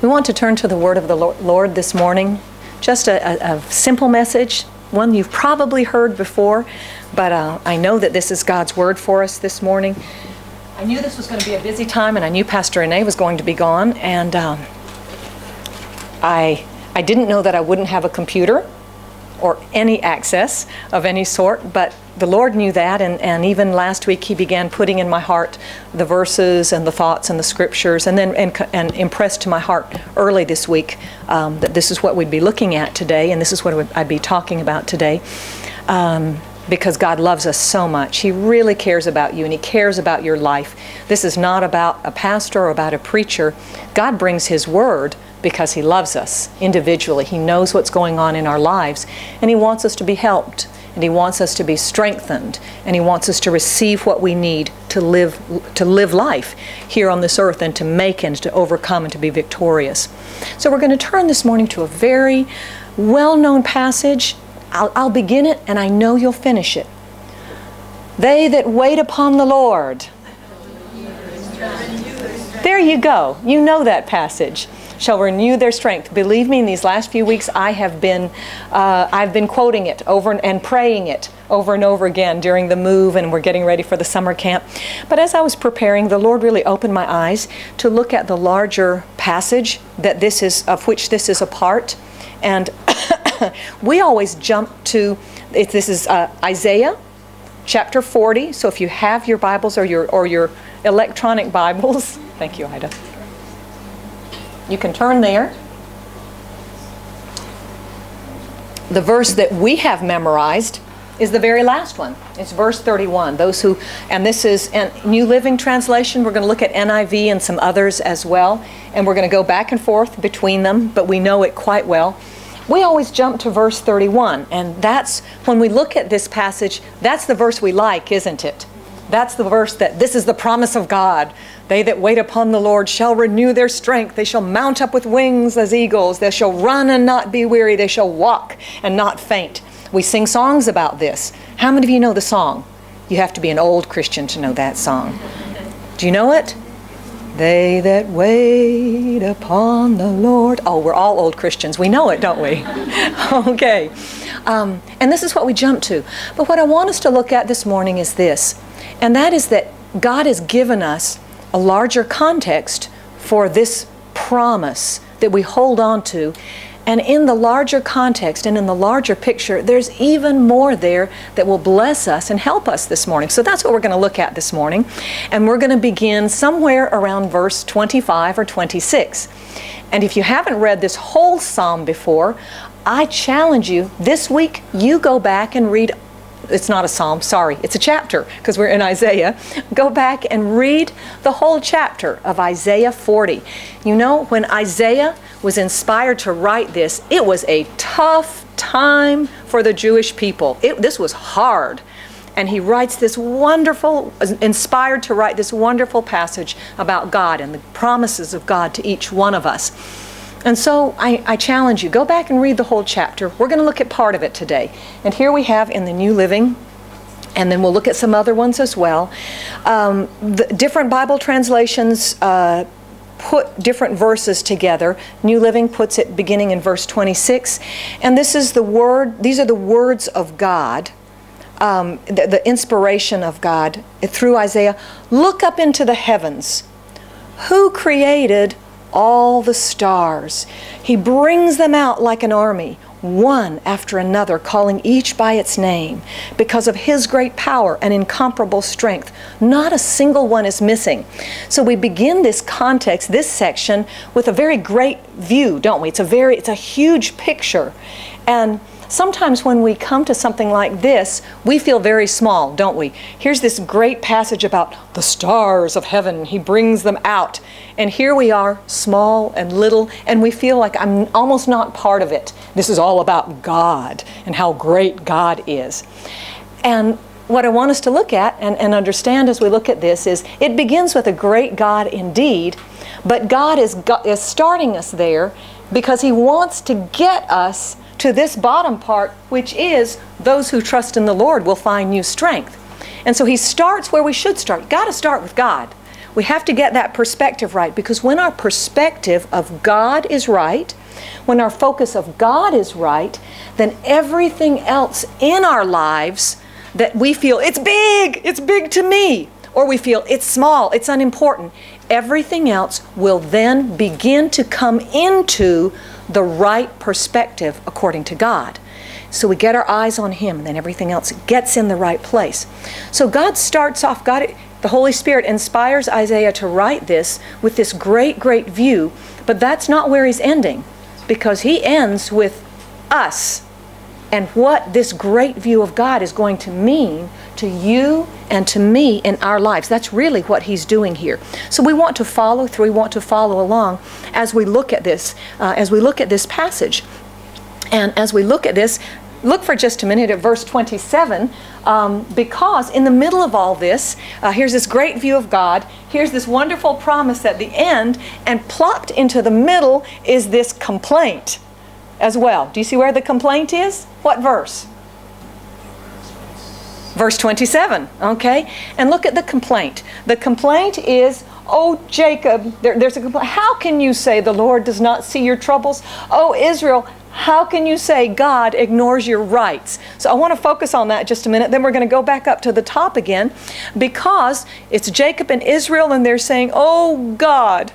We want to turn to the word of the Lord this morning. Just a, a, a simple message, one you've probably heard before, but uh, I know that this is God's word for us this morning. I knew this was going to be a busy time, and I knew Pastor Renee was going to be gone, and um, I I didn't know that I wouldn't have a computer or any access of any sort, but the Lord knew that, and, and even last week He began putting in my heart the verses and the thoughts and the scriptures, and then and, and impressed to my heart early this week um, that this is what we'd be looking at today, and this is what I'd be talking about today. Um, because God loves us so much. He really cares about you and He cares about your life. This is not about a pastor or about a preacher. God brings His Word because He loves us individually. He knows what's going on in our lives, and He wants us to be helped, and He wants us to be strengthened, and He wants us to receive what we need to live, to live life here on this earth and to make and to overcome and to be victorious. So we're going to turn this morning to a very well known passage. I'll, I'll begin it, and I know you'll finish it. They that wait upon the Lord. There you go. You know that passage shall renew their strength. Believe me, in these last few weeks, I have been, uh, I've been quoting it over and praying it over and over again during the move, and we're getting ready for the summer camp. But as I was preparing, the Lord really opened my eyes to look at the larger passage that this is, of which this is a part, and we always jump to. This is uh, Isaiah chapter 40. So if you have your Bibles or your or your electronic Bibles, thank you, Ida. You can turn there. The verse that we have memorized is the very last one. It's verse 31. Those who, and this is a New Living Translation. We're going to look at NIV and some others as well. And we're going to go back and forth between them, but we know it quite well. We always jump to verse 31, and that's when we look at this passage, that's the verse we like, isn't it? That's the verse that this is the promise of God. They that wait upon the Lord shall renew their strength. They shall mount up with wings as eagles. They shall run and not be weary. They shall walk and not faint. We sing songs about this. How many of you know the song? You have to be an old Christian to know that song. Do you know it? They that wait upon the Lord. Oh, we're all old Christians. We know it, don't we? okay. Um, and this is what we jump to. But what I want us to look at this morning is this, and that is that God has given us a larger context for this promise that we hold on to. And in the larger context and in the larger picture, there's even more there that will bless us and help us this morning. So that's what we're going to look at this morning. And we're going to begin somewhere around verse 25 or 26. And if you haven't read this whole psalm before, I challenge you this week, you go back and read it's not a psalm, sorry, it's a chapter because we're in Isaiah. Go back and read the whole chapter of Isaiah 40. You know, when Isaiah was inspired to write this, it was a tough time for the Jewish people. It, this was hard. And he writes this wonderful, inspired to write this wonderful passage about God and the promises of God to each one of us. And so I, I, challenge you, go back and read the whole chapter. We're going to look at part of it today. And here we have in the New Living, and then we'll look at some other ones as well. Um, the different Bible translations uh, put different verses together. New Living puts it beginning in verse 26. And this is the word, these are the words of God. Um, the, the inspiration of God through Isaiah. Look up into the heavens. Who created all the stars. He brings them out like an army, one after another, calling each by its name. Because of His great power and incomparable strength, not a single one is missing. So we begin this context, this section, with a very great view, don't we? It's a very, it's a huge picture. And Sometimes when we come to something like this, we feel very small, don't we? Here's this great passage about the stars of heaven. He brings them out. And here we are, small and little, and we feel like I'm almost not part of it. This is all about God and how great God is. And what I want us to look at and, and understand as we look at this is it begins with a great God indeed, but God is, is starting us there because He wants to get us to this bottom part, which is those who trust in the Lord will find new strength. And so he starts where we should start. Got to start with God. We have to get that perspective right because when our perspective of God is right, when our focus of God is right, then everything else in our lives that we feel it's big, it's big to me, or we feel it's small, it's unimportant, everything else will then begin to come into the right perspective according to God. So we get our eyes on Him, and then everything else gets in the right place. So God starts off, God, the Holy Spirit inspires Isaiah to write this with this great, great view, but that's not where he's ending, because he ends with us and what this great view of God is going to mean to you and to me in our lives. That's really what he's doing here. So we want to follow through, we want to follow along as we look at this, uh, as we look at this passage. And as we look at this, look for just a minute at verse 27 um, because in the middle of all this, uh, here's this great view of God, here's this wonderful promise at the end, and plopped into the middle is this complaint as well. Do you see where the complaint is? What verse? Verse 27, okay? And look at the complaint. The complaint is, Oh, Jacob, there, there's a complaint. How can you say the Lord does not see your troubles? Oh, Israel, how can you say God ignores your rights? So I want to focus on that just a minute. Then we're going to go back up to the top again because it's Jacob and Israel, and they're saying, Oh, God,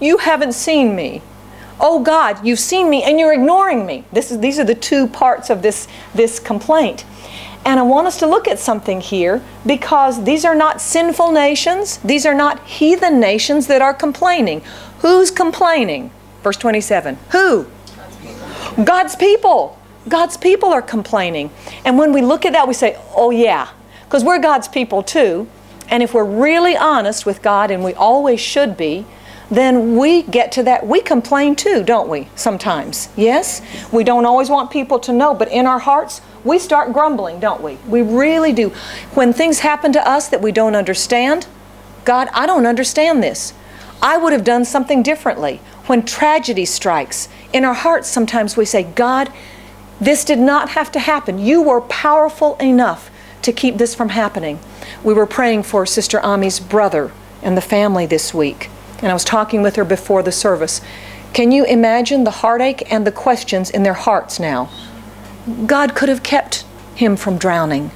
you haven't seen me. Oh God, you've seen me and you're ignoring me. This is, these are the two parts of this, this complaint. And I want us to look at something here because these are not sinful nations, these are not heathen nations that are complaining. Who's complaining? Verse 27. Who? God's people. God's people. God's people are complaining. And when we look at that, we say, oh yeah, because we're God's people too. And if we're really honest with God, and we always should be, then we get to that. We complain too, don't we? Sometimes. Yes? We don't always want people to know, but in our hearts, we start grumbling, don't we? We really do. When things happen to us that we don't understand, God, I don't understand this. I would have done something differently. When tragedy strikes, in our hearts, sometimes we say, God, this did not have to happen. You were powerful enough to keep this from happening. We were praying for Sister Ami's brother and the family this week and I was talking with her before the service. Can you imagine the heartache and the questions in their hearts now? God could have kept him from drowning.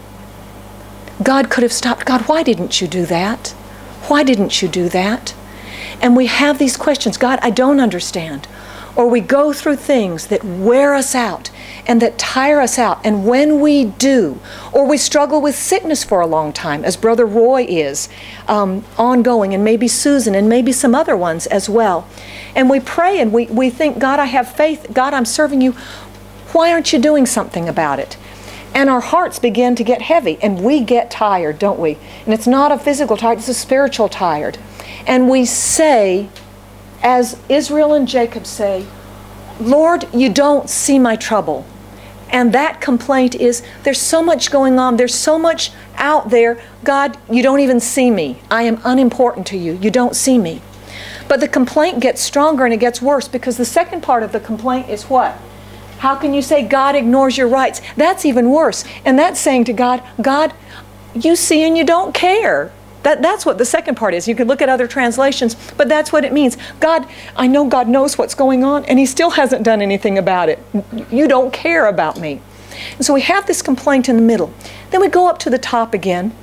God could have stopped. God, why didn't you do that? Why didn't you do that? And we have these questions God, I don't understand or we go through things that wear us out and that tire us out. And when we do, or we struggle with sickness for a long time, as Brother Roy is, um, ongoing, and maybe Susan, and maybe some other ones as well, and we pray and we, we think, God, I have faith, God, I'm serving you. Why aren't you doing something about it? And our hearts begin to get heavy, and we get tired, don't we? And it's not a physical tired, it's a spiritual tired. And we say, as Israel and Jacob say, Lord, you don't see my trouble. And that complaint is there's so much going on, there's so much out there. God, you don't even see me. I am unimportant to you. You don't see me. But the complaint gets stronger and it gets worse because the second part of the complaint is what? How can you say God ignores your rights? That's even worse. And that's saying to God, God, you see and you don't care. That, that's what the second part is. You can look at other translations, but that's what it means. God, I know God knows what's going on, and He still hasn't done anything about it. You don't care about me. And so we have this complaint in the middle. Then we go up to the top again,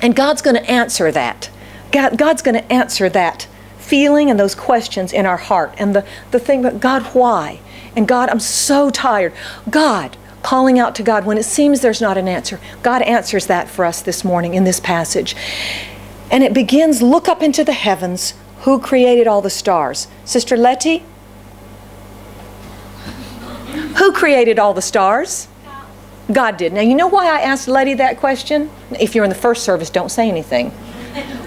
and God's going to answer that. God, God's going to answer that feeling and those questions in our heart. And the, the thing that, God, why? And God, I'm so tired. God, calling out to God when it seems there's not an answer. God answers that for us this morning in this passage. And it begins look up into the heavens. Who created all the stars? Sister Letty? Who created all the stars? God did. Now, you know why I asked Letty that question? If you're in the first service, don't say anything.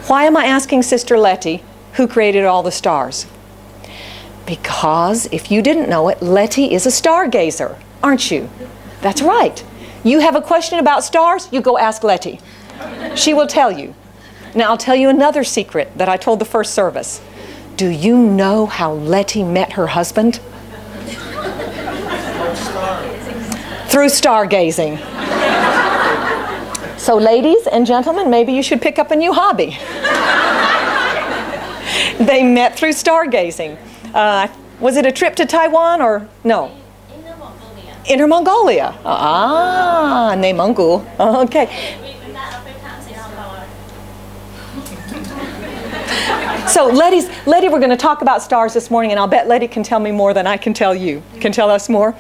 Why am I asking Sister Letty who created all the stars? Because if you didn't know it, Letty is a stargazer, aren't you? That's right. You have a question about stars, you go ask Letty. She will tell you. Now, I'll tell you another secret that I told the first service. Do you know how Letty met her husband? Through stargazing. So, ladies and gentlemen, maybe you should pick up a new hobby. they met through stargazing. Uh, was it a trip to Taiwan or no? Inner Mongolia. Inner Mongolia. Ah, Nei Mongol. Okay. We, we met a few times in our So Letty's, Letty, we're going to talk about stars this morning, and I'll bet Letty can tell me more than I can tell you. Can tell us more.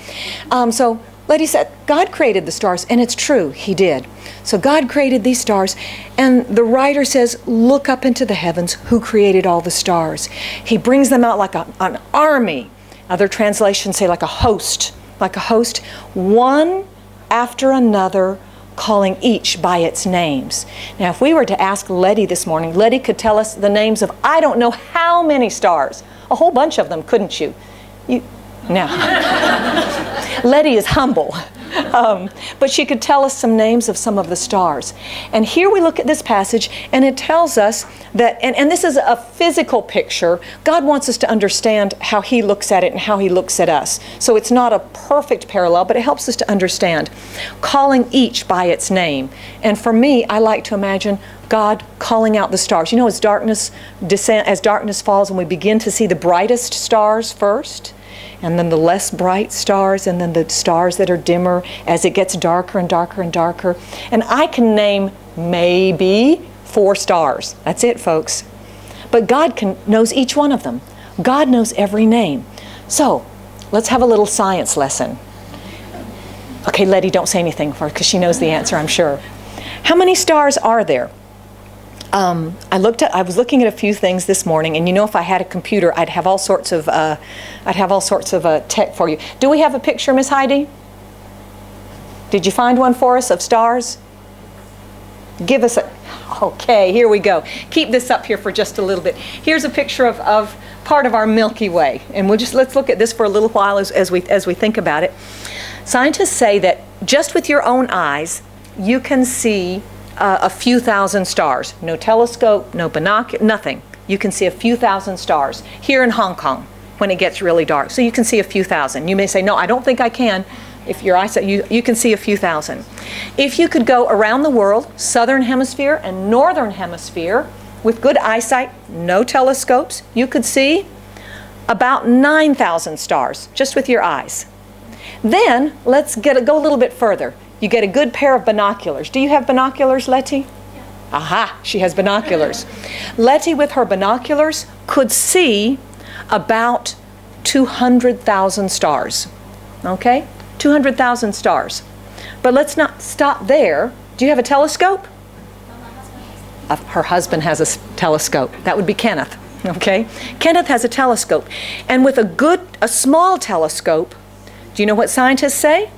Um, so Letty said, God created the stars, and it's true, He did. So God created these stars, and the writer says, look up into the heavens, who created all the stars? He brings them out like a, an army. Other translations say like a host, like a host, one after another calling each by its names. Now, if we were to ask Letty this morning, Letty could tell us the names of I don't know how many stars, a whole bunch of them, couldn't you? You now, Letty is humble. Um, but she could tell us some names of some of the stars. And here we look at this passage, and it tells us that, and, and this is a physical picture. God wants us to understand how He looks at it and how He looks at us. So it's not a perfect parallel, but it helps us to understand. Calling each by its name. And for me, I like to imagine God calling out the stars. You know, as darkness descend, as darkness falls, and we begin to see the brightest stars first, and then the less bright stars, and then the stars that are dimmer as it gets darker and darker and darker. And I can name maybe four stars. That's it, folks. But God can, knows each one of them. God knows every name. So let's have a little science lesson. Okay, Letty, don't say anything for because she knows the answer, I'm sure. How many stars are there? Um, I looked at. I was looking at a few things this morning, and you know, if I had a computer, I'd have all sorts of. Uh, I'd have all sorts of uh, tech for you. Do we have a picture, Miss Heidi? Did you find one for us of stars? Give us a. Okay, here we go. Keep this up here for just a little bit. Here's a picture of, of part of our Milky Way, and we'll just let's look at this for a little while as, as we as we think about it. Scientists say that just with your own eyes, you can see uh, a few thousand stars. No telescope, no binocular, nothing. You can see a few thousand stars here in Hong Kong when it gets really dark. So you can see a few thousand. You may say, no, I don't think I can. If your eyesight, you, you can see a few thousand. If you could go around the world, southern hemisphere and northern hemisphere, with good eyesight, no telescopes, you could see about 9,000 stars just with your eyes. Then let's get go a little bit further. You get a good pair of binoculars. Do you have binoculars, Letty? Aha, she has binoculars. Letty, with her binoculars, could see about 200,000 stars. Okay? 200,000 stars. But let's not stop there. Do you have a telescope? Uh, her husband has a telescope. That would be Kenneth. Okay? Kenneth has a telescope. And with a good, a small telescope, do you know what scientists say?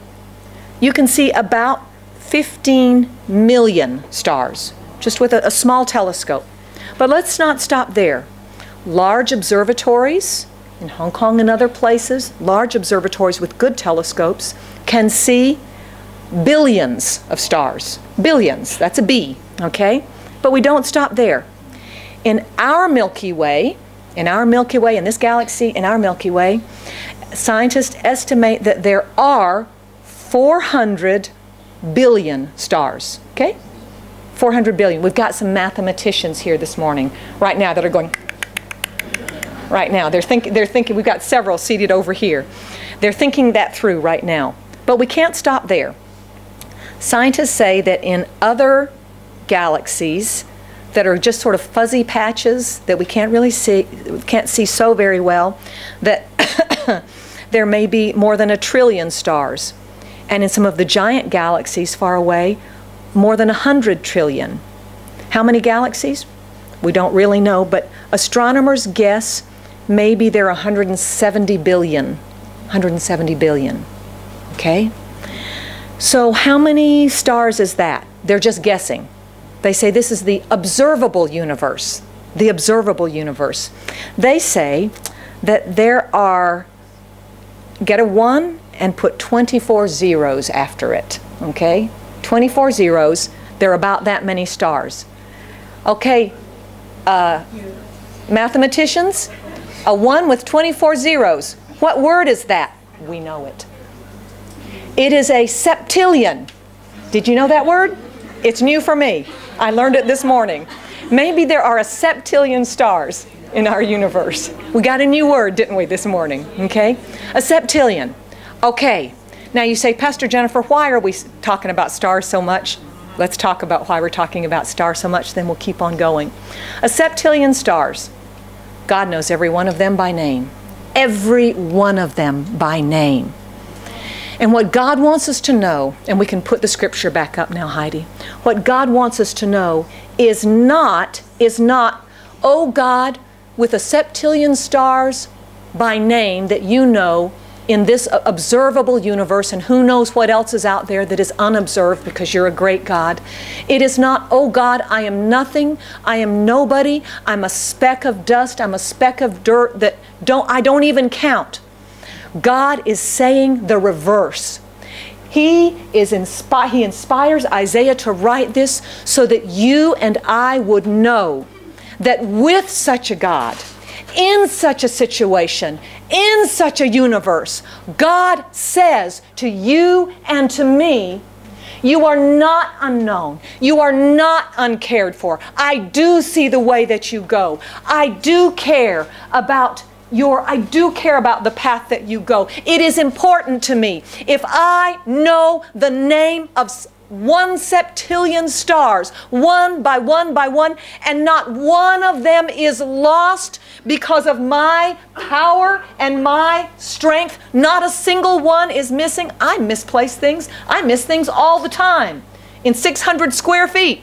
You can see about 15 million stars just with a, a small telescope. But let's not stop there. Large observatories in Hong Kong and other places, large observatories with good telescopes, can see billions of stars. Billions, that's a B, okay? But we don't stop there. In our Milky Way, in our Milky Way, in this galaxy, in our Milky Way, scientists estimate that there are 400 billion stars, okay? 400 billion. We've got some mathematicians here this morning, right now, that are going, right now. They're, think, they're thinking, we've got several seated over here. They're thinking that through right now. But we can't stop there. Scientists say that in other galaxies that are just sort of fuzzy patches that we can't really see, can't see so very well, that there may be more than a trillion stars. And in some of the giant galaxies far away, more than a hundred trillion. How many galaxies? We don't really know, but astronomers guess maybe there are 170 billion. 170 billion. Okay? So, how many stars is that? They're just guessing. They say this is the observable universe. The observable universe. They say that there are, get a 1 and put 24 zeros after it. Okay? 24 zeros. There are about that many stars. Okay, uh, mathematicians, a 1 with 24 zeros. What word is that? We know it. It is a septillion. Did you know that word? It's new for me. I learned it this morning. Maybe there are a septillion stars. in our universe. We got a new word, didn't we, this morning? Okay? A septillion. Okay. Now you say, Pastor Jennifer, why are we talking about stars so much? Let's talk about why we're talking about stars so much, then we'll keep on going. A septillion stars. God knows every one of them by name. Every one of them by name. And what God wants us to know, and we can put the scripture back up now, Heidi. What God wants us to know is not, is not, oh God, with a septillion stars by name that you know in this observable universe, and who knows what else is out there that is unobserved because you're a great God. It is not, oh God, I am nothing, I am nobody, I'm a speck of dust, I'm a speck of dirt that don't I don't even count. God is saying the reverse. He is inspi- he inspires Isaiah to write this so that you and I would know that with such a God, in such a situation, in such a universe, God says to you and to me, you are not unknown. You are not uncared for. I do see the way that you go. I do care about your I do care about the path that you go. It is important to me. If I know the name of one septillion stars, one by one by one, and not one of them is lost because of my power and my strength. Not a single one is missing. I misplace things. I miss things all the time in 600 square feet.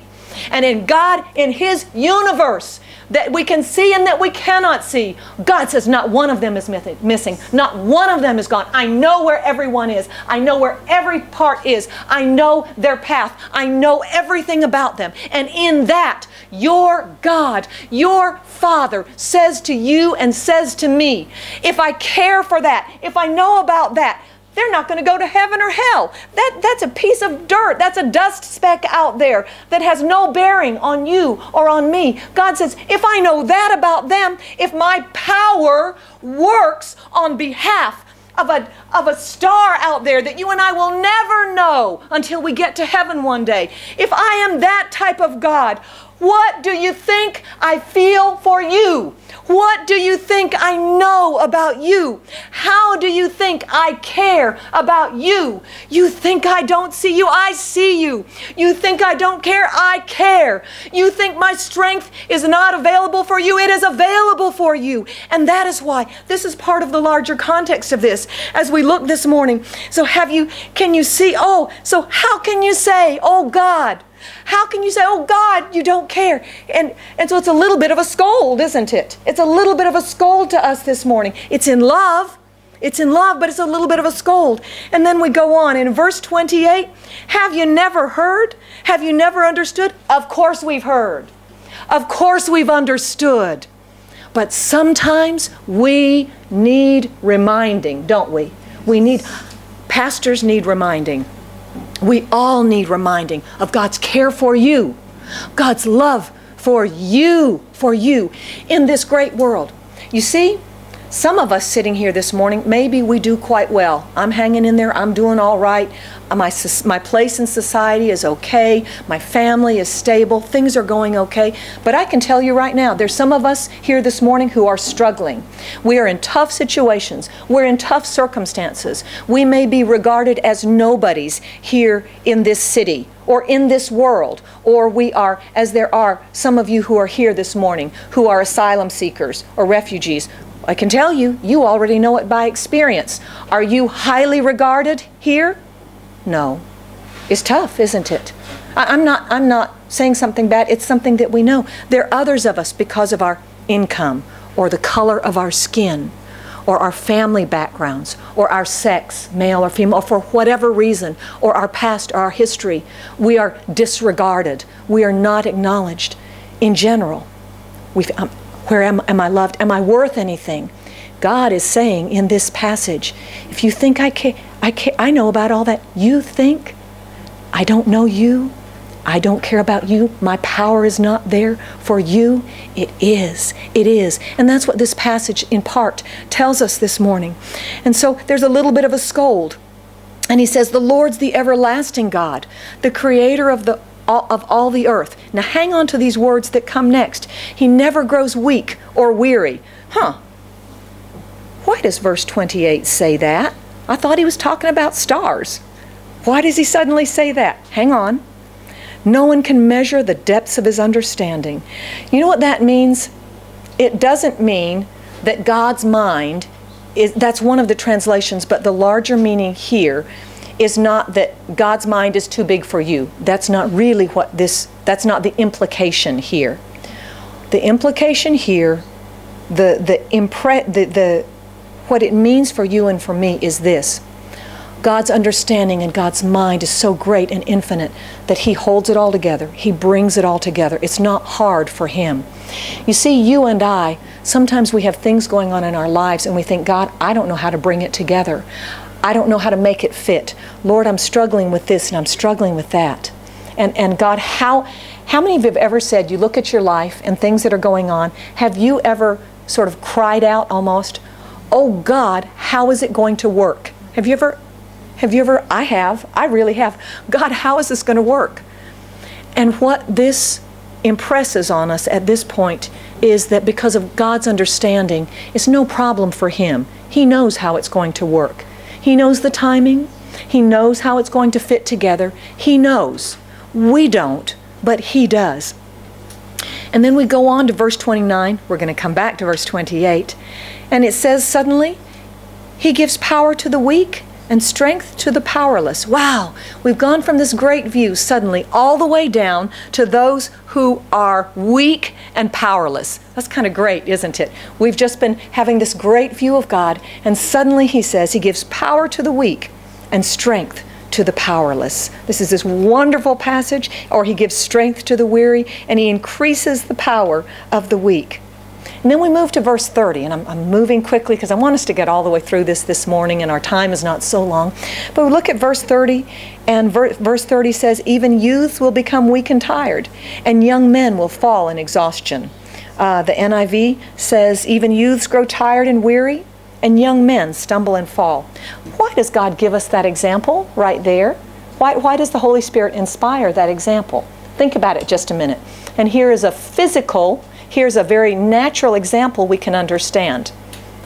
And in God, in His universe, that we can see and that we cannot see. God says not one of them is missing. Not one of them is gone. I know where everyone is. I know where every part is. I know their path. I know everything about them. And in that, your God, your Father says to you and says to me, if I care for that, if I know about that, they're not going to go to heaven or hell. That, that's a piece of dirt. That's a dust speck out there that has no bearing on you or on me. God says, if I know that about them, if my power works on behalf of a, of a star out there that you and I will never know until we get to heaven one day. If I am that type of God, what do you think I feel for you? What do you think I know about you? How do you think I care about you? You think I don't see you? I see you. You think I don't care? I care. You think my strength is not available for you? It is available for you. And that is why this is part of the larger context of this as we look this morning. So, have you, can you see? Oh, so how can you say, oh God, how can you say, oh God, you don't care? And, and so it's a little bit of a scold, isn't it? It's a little bit of a scold to us this morning. It's in love. It's in love, but it's a little bit of a scold. And then we go on in verse 28 Have you never heard? Have you never understood? Of course we've heard. Of course we've understood. But sometimes we need reminding, don't we? We need, pastors need reminding. We all need reminding of God's care for you, God's love for you, for you in this great world. You see, some of us sitting here this morning, maybe we do quite well. I'm hanging in there, I'm doing all right. Uh, my, my place in society is okay, my family is stable, things are going okay. But I can tell you right now, there's some of us here this morning who are struggling. We are in tough situations, we're in tough circumstances. We may be regarded as nobodies here in this city or in this world, or we are, as there are some of you who are here this morning, who are asylum seekers or refugees I can tell you, you already know it by experience. Are you highly regarded here? No. It's tough, isn't it? I, am not, I'm not saying something bad. It's something that we know. There are others of us because of our income or the color of our skin or our family backgrounds or our sex, male or female, or for whatever reason, or our past or our history. We are disregarded. We are not acknowledged in general. we um, where am, am I loved? Am I worth anything? God is saying in this passage, if you think I care, I care, I know about all that. You think I don't know you? I don't care about you. My power is not there for you. It is. It is. And that's what this passage in part tells us this morning. And so there's a little bit of a scold. And he says, The Lord's the everlasting God, the creator of the all, of all the earth. Now hang on to these words that come next. He never grows weak or weary. Huh. Why does verse 28 say that? I thought he was talking about stars. Why does he suddenly say that? Hang on. No one can measure the depths of his understanding. You know what that means? It doesn't mean that God's mind is, that's one of the translations, but the larger meaning here is not that God's mind is too big for you. That's not really what this, that's not the implication here. The implication here, the, the, impre- the, the, what it means for you and for me is this God's understanding and God's mind is so great and infinite that He holds it all together. He brings it all together. It's not hard for Him. You see, you and I, sometimes we have things going on in our lives and we think, God, I don't know how to bring it together. I don't know how to make it fit. Lord, I'm struggling with this and I'm struggling with that. And, and God, how, how many of you have ever said, you look at your life and things that are going on, have you ever sort of cried out almost, Oh God, how is it going to work? Have you ever have you ever? I have. I really have. God, how is this going to work? And what this impresses on us at this point is that because of God's understanding, it's no problem for Him. He knows how it's going to work. He knows the timing. He knows how it's going to fit together. He knows. We don't, but He does. And then we go on to verse 29. We're going to come back to verse 28. And it says, Suddenly, He gives power to the weak and strength to the powerless. Wow, we've gone from this great view suddenly all the way down to those who are weak and powerless. That's kind of great, isn't it? We've just been having this great view of God, and suddenly He says He gives power to the weak and strength to the powerless. This is this wonderful passage, or He gives strength to the weary, and He increases the power of the weak. And then we move to verse 30, and I'm, I'm moving quickly because I want us to get all the way through this this morning, and our time is not so long. But we look at verse 30, and ver- verse 30 says, Even youths will become weak and tired, and young men will fall in exhaustion. Uh, the NIV says, Even youths grow tired and weary, and young men stumble and fall. Why does God give us that example right there? Why, why does the Holy Spirit inspire that example? Think about it just a minute. And here is a physical Here's a very natural example we can understand.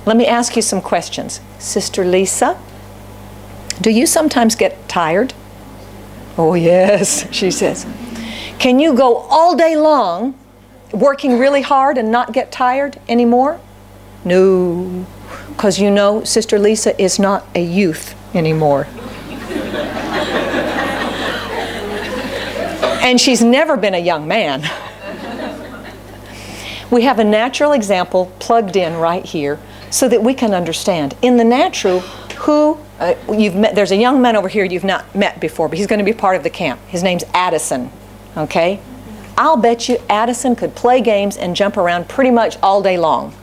Let me ask you some questions. Sister Lisa, do you sometimes get tired? Oh, yes, she says. Can you go all day long working really hard and not get tired anymore? No, because you know, Sister Lisa is not a youth anymore. and she's never been a young man. We have a natural example plugged in right here so that we can understand. In the natural, who uh, you've met, there's a young man over here you've not met before, but he's going to be part of the camp. His name's Addison, okay? I'll bet you Addison could play games and jump around pretty much all day long.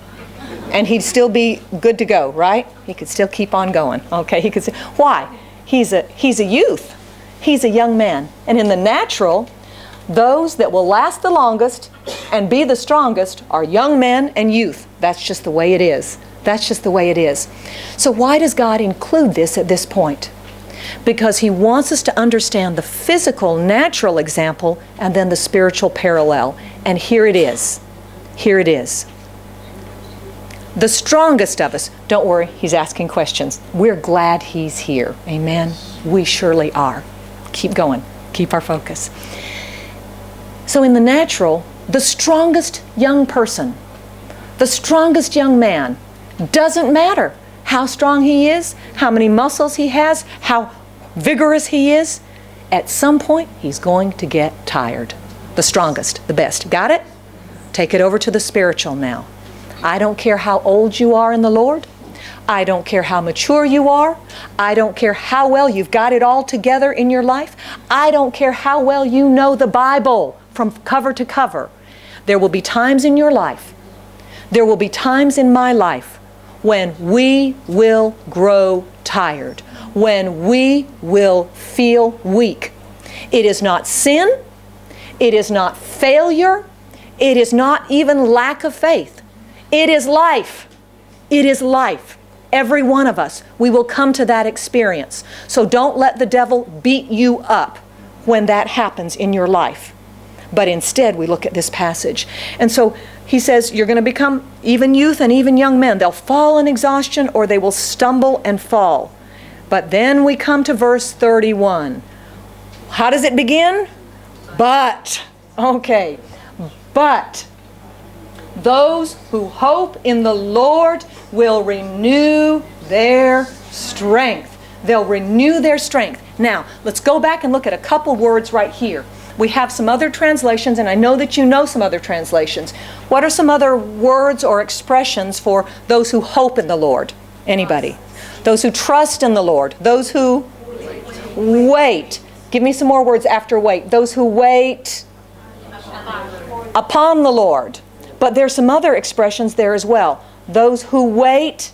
And he'd still be good to go, right? He could still keep on going. Okay, he could why? He's a he's a youth. He's a young man. And in the natural, those that will last the longest and be the strongest are young men and youth. That's just the way it is. That's just the way it is. So, why does God include this at this point? Because He wants us to understand the physical, natural example and then the spiritual parallel. And here it is. Here it is. The strongest of us, don't worry, He's asking questions. We're glad He's here. Amen. We surely are. Keep going, keep our focus. So, in the natural, the strongest young person, the strongest young man, doesn't matter how strong he is, how many muscles he has, how vigorous he is. At some point, he's going to get tired. The strongest, the best. Got it? Take it over to the spiritual now. I don't care how old you are in the Lord. I don't care how mature you are. I don't care how well you've got it all together in your life. I don't care how well you know the Bible from cover to cover. There will be times in your life, there will be times in my life when we will grow tired, when we will feel weak. It is not sin, it is not failure, it is not even lack of faith. It is life. It is life. Every one of us, we will come to that experience. So don't let the devil beat you up when that happens in your life. But instead, we look at this passage. And so he says, You're going to become even youth and even young men. They'll fall in exhaustion or they will stumble and fall. But then we come to verse 31. How does it begin? But. Okay. But those who hope in the Lord will renew their strength. They'll renew their strength. Now, let's go back and look at a couple words right here. We have some other translations, and I know that you know some other translations. What are some other words or expressions for those who hope in the Lord? Anybody? Those who trust in the Lord. Those who wait. wait. Give me some more words after wait. Those who wait upon the Lord. But there's some other expressions there as well. Those who wait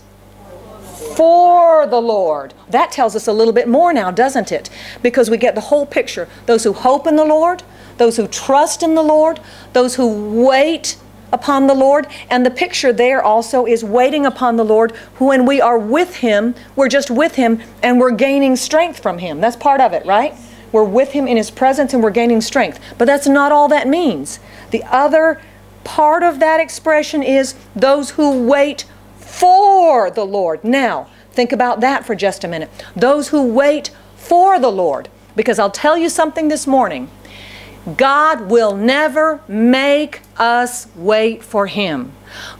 for the Lord. That tells us a little bit more now, doesn't it? Because we get the whole picture. Those who hope in the Lord, those who trust in the Lord, those who wait upon the Lord. And the picture there also is waiting upon the Lord. When we are with Him, we're just with Him and we're gaining strength from Him. That's part of it, right? We're with Him in His presence and we're gaining strength. But that's not all that means. The other part of that expression is those who wait for the Lord. Now, think about that for just a minute. Those who wait for the Lord. Because I'll tell you something this morning. God will never make us wait for Him.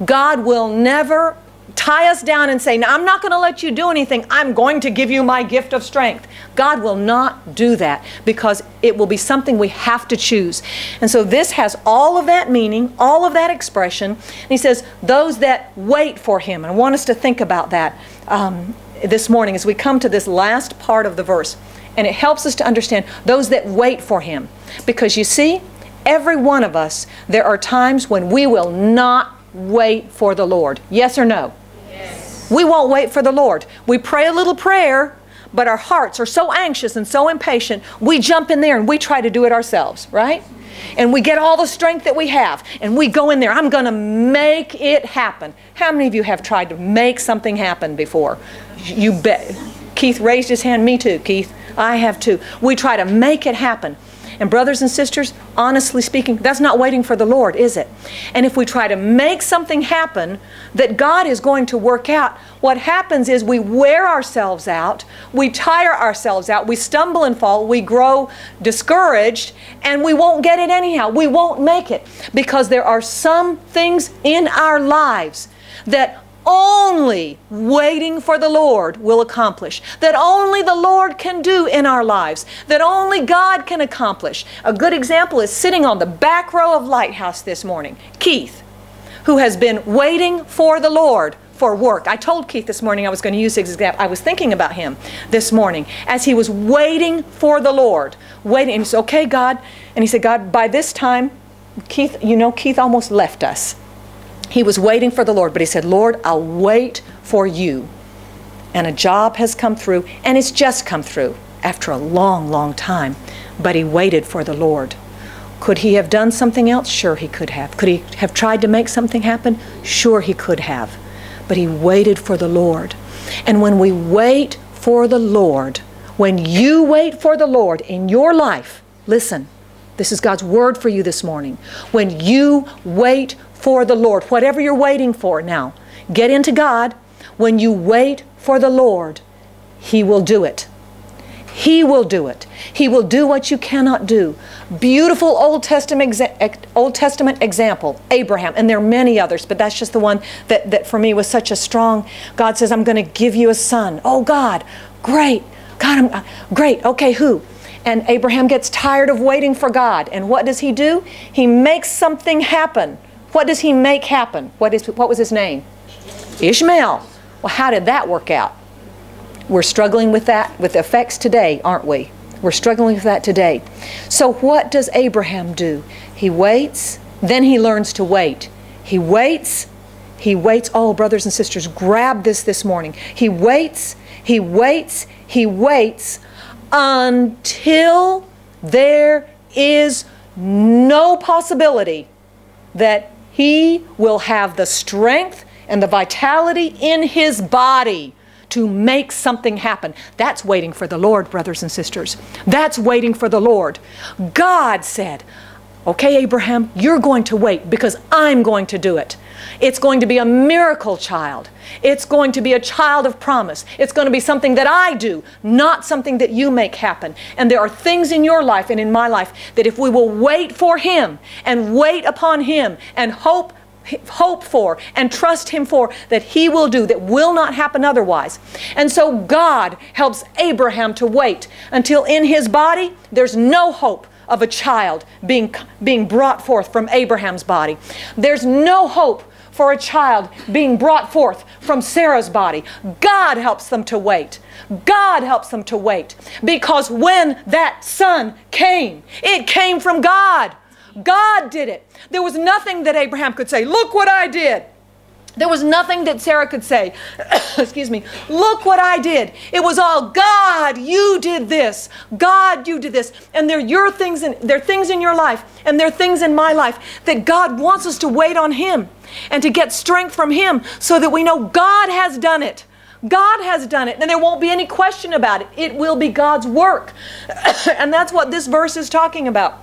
God will never tie us down and say, Now, I'm not going to let you do anything. I'm going to give you my gift of strength. God will not do that because it will be something we have to choose. And so this has all of that meaning, all of that expression. And he says, Those that wait for Him. And I want us to think about that um, this morning as we come to this last part of the verse. And it helps us to understand those that wait for Him. Because you see, every one of us, there are times when we will not wait for the Lord. Yes or no? We won't wait for the Lord. We pray a little prayer, but our hearts are so anxious and so impatient, we jump in there and we try to do it ourselves, right? And we get all the strength that we have and we go in there. I'm going to make it happen. How many of you have tried to make something happen before? You bet. Keith raised his hand. Me too, Keith. I have too. We try to make it happen. And, brothers and sisters, honestly speaking, that's not waiting for the Lord, is it? And if we try to make something happen that God is going to work out, what happens is we wear ourselves out, we tire ourselves out, we stumble and fall, we grow discouraged, and we won't get it anyhow. We won't make it because there are some things in our lives that only waiting for the Lord will accomplish, that only the Lord can do in our lives, that only God can accomplish. A good example is sitting on the back row of Lighthouse this morning, Keith, who has been waiting for the Lord for work. I told Keith this morning I was going to use his example. I was thinking about him this morning as he was waiting for the Lord, waiting. And he said, Okay, God. And he said, God, by this time, Keith, you know, Keith almost left us. He was waiting for the Lord, but he said, Lord, I'll wait for you. And a job has come through, and it's just come through after a long, long time. But he waited for the Lord. Could he have done something else? Sure, he could have. Could he have tried to make something happen? Sure, he could have. But he waited for the Lord. And when we wait for the Lord, when you wait for the Lord in your life, listen, this is God's word for you this morning. When you wait for the Lord, whatever you're waiting for now, get into God. When you wait for the Lord, He will do it. He will do it. He will do what you cannot do. Beautiful Old Testament, Old Testament example, Abraham, and there are many others, but that's just the one that, that for me was such a strong. God says, I'm going to give you a son. Oh, God, great. God, I'm, uh, great. Okay, who? And Abraham gets tired of waiting for God. And what does he do? He makes something happen. What does he make happen? What, is, what was his name? Ishmael. Well, how did that work out? We're struggling with that, with the effects today, aren't we? We're struggling with that today. So, what does Abraham do? He waits, then he learns to wait. He waits, he waits. Oh, brothers and sisters, grab this this morning. He waits, he waits, he waits until there is no possibility that he will have the strength and the vitality in his body to make something happen. That's waiting for the Lord, brothers and sisters. That's waiting for the Lord. God said, Okay, Abraham, you're going to wait because I'm going to do it. It's going to be a miracle child. It's going to be a child of promise. It's going to be something that I do, not something that you make happen. And there are things in your life and in my life that if we will wait for Him and wait upon Him and hope hope for and trust him for that he will do that will not happen otherwise. And so God helps Abraham to wait until in his body there's no hope of a child being, being brought forth from Abraham's body. There's no hope for a child being brought forth from Sarah's body. God helps them to wait. God helps them to wait. Because when that son came, it came from God. God did it. There was nothing that Abraham could say, Look what I did. There was nothing that Sarah could say, excuse me, look what I did. It was all God, you did this. God, you did this. And there are your things in there are things in your life and there are things in my life that God wants us to wait on him and to get strength from him so that we know God has done it. God has done it, and there won't be any question about it. It will be God's work. and that's what this verse is talking about.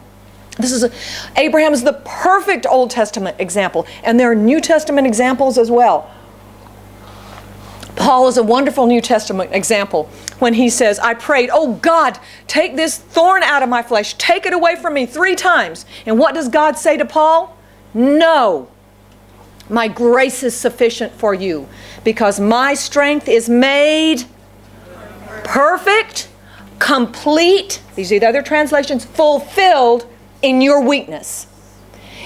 This is a, Abraham is the perfect Old Testament example, and there are New Testament examples as well. Paul is a wonderful New Testament example when he says, I prayed, Oh God, take this thorn out of my flesh, take it away from me three times. And what does God say to Paul? No, my grace is sufficient for you because my strength is made perfect, complete. These are the other translations, fulfilled in your weakness.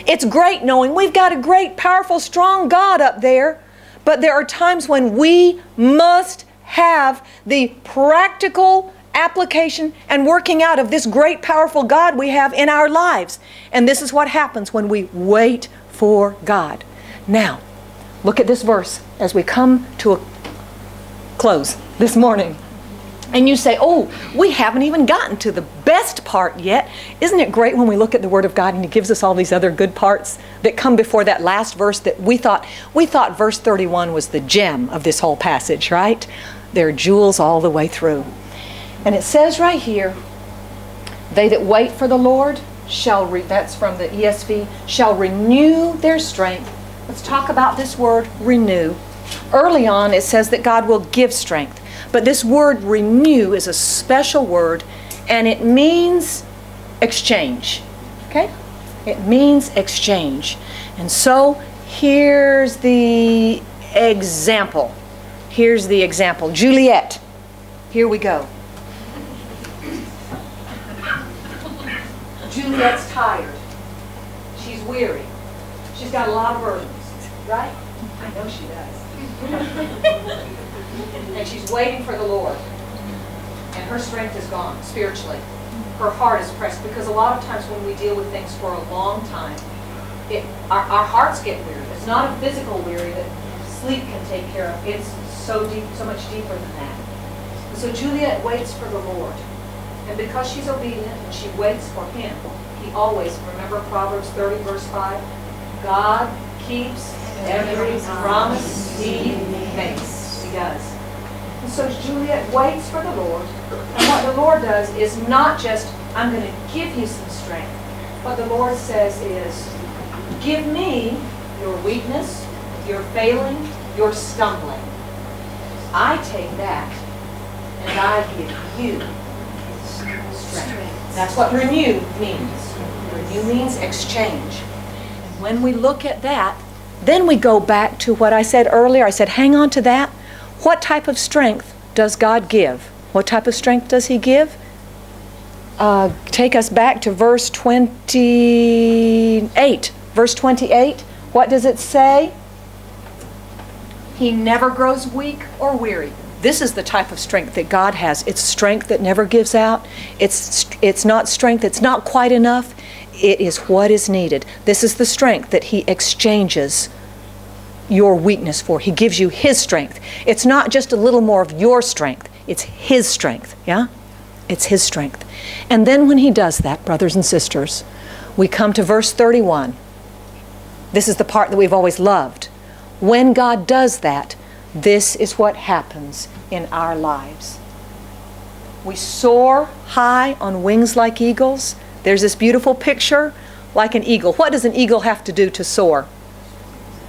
It's great knowing we've got a great, powerful, strong God up there, but there are times when we must have the practical application and working out of this great, powerful God we have in our lives. And this is what happens when we wait for God. Now, look at this verse as we come to a close this morning and you say, Oh, we haven't even gotten to the best part yet. Isn't it great when we look at the Word of God and He gives us all these other good parts that come before that last verse that we thought, we thought verse 31 was the gem of this whole passage, right? There are jewels all the way through. And it says right here, they that wait for the Lord shall, re- that's from the ESV, shall renew their strength. Let's talk about this word, renew. Early on, it says that God will give strength. But this word renew is a special word and it means exchange. Okay? It means exchange. And so here's the example. Here's the example. Juliet. Here we go. Juliet's tired. She's weary. She's got a lot of burdens, right? I know she does. and she's waiting for the Lord. And her strength is gone spiritually. Her heart is pressed because a lot of times when we deal with things for a long time, it, our, our hearts get weary. It's not a physical weary that sleep can take care of. It's so deep, so much deeper than that. And so Juliet waits for the Lord. And because she's obedient and she waits for him, he always, remember Proverbs 30, verse 5? God keeps every promise he makes. Does. And so Juliet waits for the Lord. And what the Lord does is not just, I'm going to give you some strength. What the Lord says is, give me your weakness, your failing, your stumbling. I take that and I give you strength. That's what renew means. Renew means exchange. When we look at that, then we go back to what I said earlier. I said, hang on to that. What type of strength does God give? What type of strength does He give? Uh, take us back to verse 28. Verse 28, what does it say? He never grows weak or weary. This is the type of strength that God has. It's strength that never gives out. It's, it's not strength, it's not quite enough. It is what is needed. This is the strength that He exchanges your weakness for. He gives you His strength. It's not just a little more of your strength, it's His strength, yeah? It's His strength. And then when He does that, brothers and sisters, we come to verse 31. This is the part that we've always loved. When God does that, This is what happens in our lives. We soar high on wings like eagles. There's this beautiful picture like an eagle. What does an eagle have to do to soar?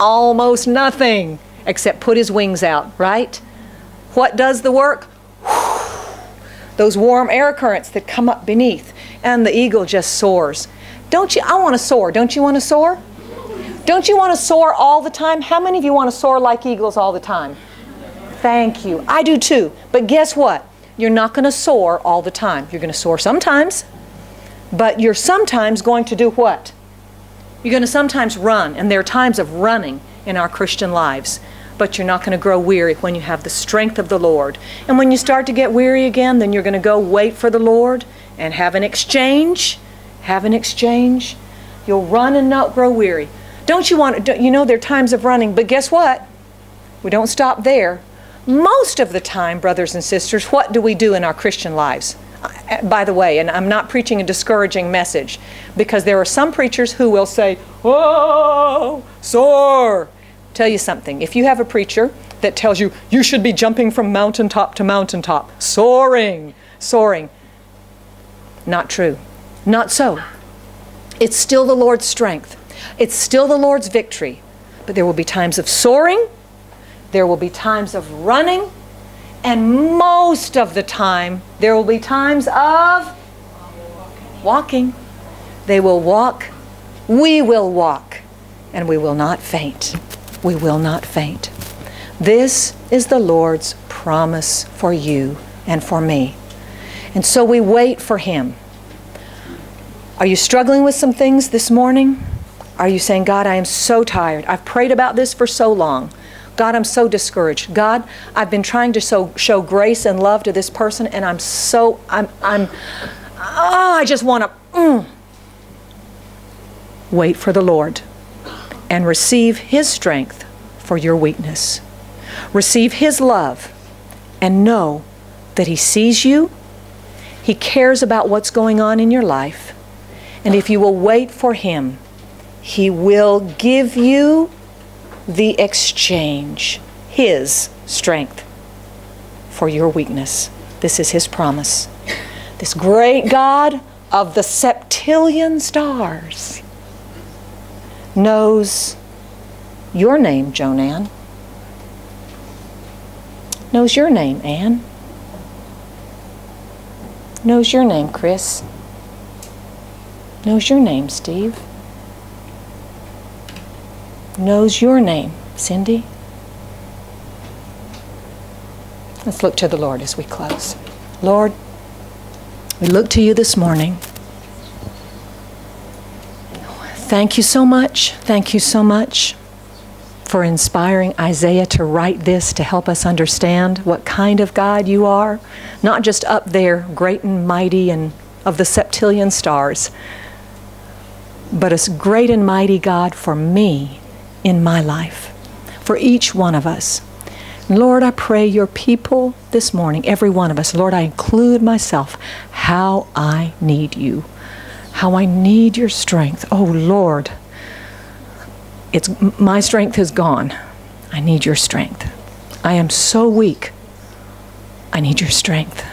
Almost nothing except put his wings out, right? What does the work? Those warm air currents that come up beneath, and the eagle just soars. Don't you? I want to soar. Don't you want to soar? Don't you want to soar all the time? How many of you want to soar like eagles all the time? Thank you. I do too. But guess what? You're not going to soar all the time. You're going to soar sometimes, but you're sometimes going to do what? You're going to sometimes run, and there are times of running in our Christian lives. But you're not going to grow weary when you have the strength of the Lord. And when you start to get weary again, then you're going to go wait for the Lord and have an exchange. Have an exchange. You'll run and not grow weary. Don't you want, don't, you know, there are times of running, but guess what? We don't stop there. Most of the time, brothers and sisters, what do we do in our Christian lives? By the way, and I'm not preaching a discouraging message because there are some preachers who will say, Oh, soar. Tell you something. If you have a preacher that tells you you should be jumping from mountaintop to mountaintop, soaring, soaring, not true. Not so. It's still the Lord's strength, it's still the Lord's victory. But there will be times of soaring, there will be times of running, and most of the time, there will be times of walking. They will walk, we will walk, and we will not faint. We will not faint. This is the Lord's promise for you and for me. And so we wait for Him. Are you struggling with some things this morning? Are you saying, God, I am so tired. I've prayed about this for so long. God, I'm so discouraged. God, I've been trying to show, show grace and love to this person, and I'm so, I'm, I'm, oh, I just want to, mm. Wait for the Lord and receive His strength for your weakness. Receive His love and know that He sees you, He cares about what's going on in your life, and if you will wait for Him, He will give you the exchange, His strength for your weakness. This is His promise. This great God of the septillion stars knows your name, Jonan. Knows your name, Anne. Knows your name, Chris. Knows your name, Steve knows your name, Cindy. Let's look to the Lord as we close. Lord, we look to you this morning. Thank you so much. Thank you so much for inspiring Isaiah to write this to help us understand what kind of God you are. Not just up there, great and mighty and of the septillion stars, but a great and mighty God for me in my life, for each one of us. Lord, I pray your people this morning, every one of us, Lord, I include myself, how I need you, how I need your strength. Oh, Lord, it's, my strength is gone. I need your strength. I am so weak. I need your strength.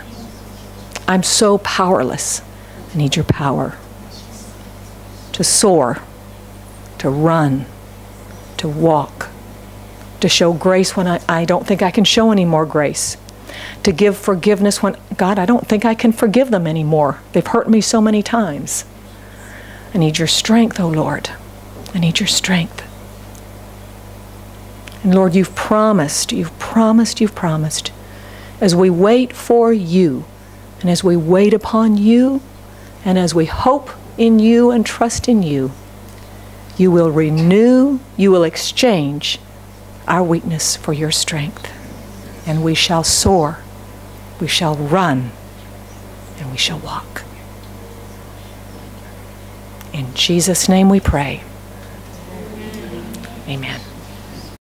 I'm so powerless. I need your power to soar, to run, to walk, to show grace when I, I don't think I can show any more grace, to give forgiveness when, God, I don't think I can forgive them anymore. They've hurt me so many times. I need your strength, O oh Lord. I need your strength. And Lord, you've promised, you've promised, you've promised. As we wait for you, and as we wait upon you, and as we hope in you and trust in you, you will renew, you will exchange our weakness for your strength. And we shall soar, we shall run, and we shall walk. In Jesus' name we pray. Amen.